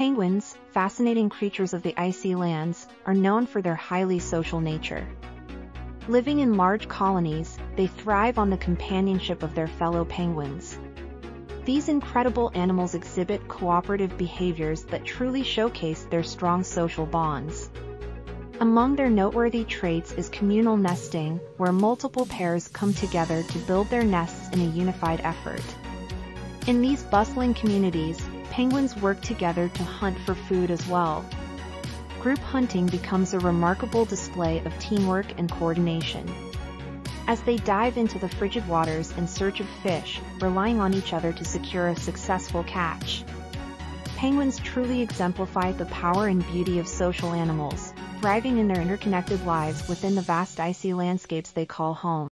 Penguins, fascinating creatures of the icy lands, are known for their highly social nature. Living in large colonies, they thrive on the companionship of their fellow penguins. These incredible animals exhibit cooperative behaviors that truly showcase their strong social bonds. Among their noteworthy traits is communal nesting, where multiple pairs come together to build their nests in a unified effort. In these bustling communities, penguins work together to hunt for food as well. Group hunting becomes a remarkable display of teamwork and coordination. As they dive into the frigid waters in search of fish, relying on each other to secure a successful catch. Penguins truly exemplify the power and beauty of social animals, thriving in their interconnected lives within the vast icy landscapes they call home.